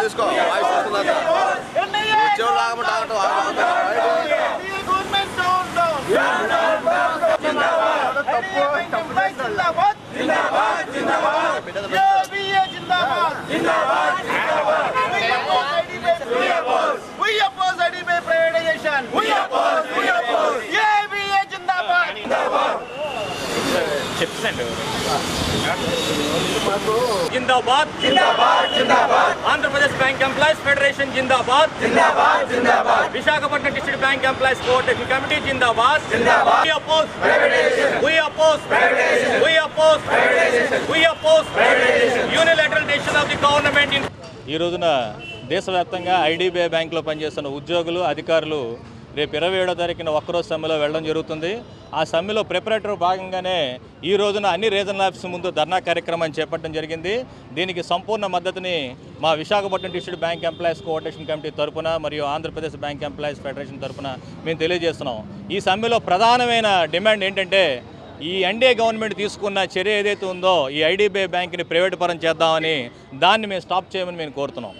తీసుకో వాయిస్ వస్తుందా ఉద్యోగం రాకుండా ఆగటం జిందాబాద్. జిందాబాద్ జిందాబాద్. ఆంధ్రప్రదేశ్ బ్యాంక్ ఎంప్లాయీస్ ఫెడరేషన్ జిందాబాద్. జిందాబాద్ జిందాబాద్. Visakhapatnam district bank employees coordination committee Zindabad. Zindabad. We oppose we oppose we oppose we oppose unilateral decision of the government in ఈ రోజున దేశవ్యాప్తంగా ఐడిబిఐ బ్యాంకులో పనిచేస్తున్న ఉద్యోగులు అధికారులు రేపు ఇరవై ఏడో తారీఖున ఒక్కరోజు సమ్మెలో వెళ్ళడం జరుగుతుంది. ఆ సమ్మెలో ప్రిపరేటర్ భాగంగానే ఈ రోజున అన్ని రీజనల్ ఆఫీస్ ముందు ధర్నా కార్యక్రమాన్ని చేపట్టడం జరిగింది. దీనికి సంపూర్ణ మద్దతుని మా Visakhapatnam district bank employees coordination committee తరపున మరియు ఆంధ్రప్రదేశ్ బ్యాంక్ ఎంప్లాయీస్ ఫెడరేషన్ తరఫున మేము తెలియజేస్తున్నాం. ఈ సమ్మెలో ప్రధానమైన డిమాండ్ ఏంటంటే ఈ ఎన్డీఏ గవర్నమెంట్ తీసుకున్న చర్య ఏదైతే ఉందో ఈ ఐడిబిఐ బ్యాంక్ని ప్రైవేట్ పరం చేద్దామని దాన్ని మేము స్టాప్ చేయమని మేము కోరుతున్నాం.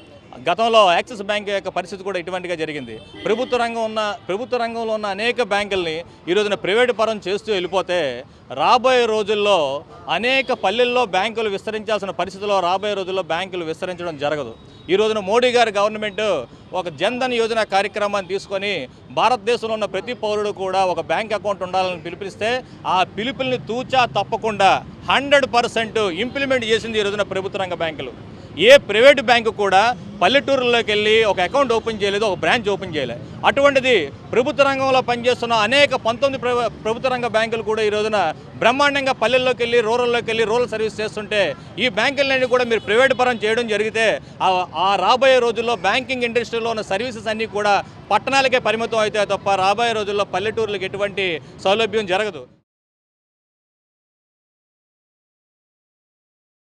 గతంలో యాక్సిస్ బ్యాంక్ యొక్క పరిస్థితి కూడా ఇటువంటిగా జరిగింది. ప్రభుత్వ రంగం ఉన్న ప్రభుత్వ రంగంలో ఉన్న అనేక బ్యాంకుల్ని ఈ రోజున ప్రైవేట్ పరం చేస్తూ వెళ్ళిపోతే రాబోయే రోజుల్లో అనేక పల్లెల్లో బ్యాంకులు విస్తరించాల్సిన పరిస్థితిలో రాబోయే రోజుల్లో బ్యాంకులు విస్తరించడం జరగదు. ఈ రోజున మోడీ గారి గవర్నమెంట్ ఒక జన్ధన్ యోజన కార్యక్రమాన్ని తీసుకొని భారతదేశంలో ఉన్న ప్రతి పౌరుడు కూడా ఒక బ్యాంక్ అకౌంట్ ఉండాలని పిలిపిస్తే ఆ పిలుపుల్ని తూచా తప్పకుండా హండ్రెడ్ పర్సెంట్ ఇంప్లిమెంట్ చేసింది ఈ రోజున ప్రభుత్వ రంగ బ్యాంకులు. ఏ ప్రైవేట్ బ్యాంకు కూడా పల్లెటూరులోకి వెళ్ళి ఒక అకౌంట్ ఓపెన్ చేయలేదు ఒక బ్రాంచ్ ఓపెన్ చేయలేదు అటువంటిది ప్రభుత్వ రంగంలో పనిచేస్తున్న అనేక పంతొమ్మిది ప్రభుత్వ రంగ బ్యాంకులు కూడా ఈ రోజున బ్రహ్మాండంగా పల్లెల్లోకి వెళ్ళి రూరల్లోకి వెళ్ళి రూరల్ సర్వీస్ చేస్తుంటే ఈ బ్యాంకులన్నీ కూడా మీరు ప్రైవేట్ పరం చేయడం జరిగితే ఆ- ఆ రాబోయే రోజుల్లో బ్యాంకింగ్ ఇండస్ట్రీలో ఉన్న సర్వీసెస్ అన్నీ కూడా పట్టణాలకే పరిమితం అవుతాయి తప్ప రాబోయే రోజుల్లో పల్లెటూర్లకు ఎటువంటి సౌలభ్యం జరగదు.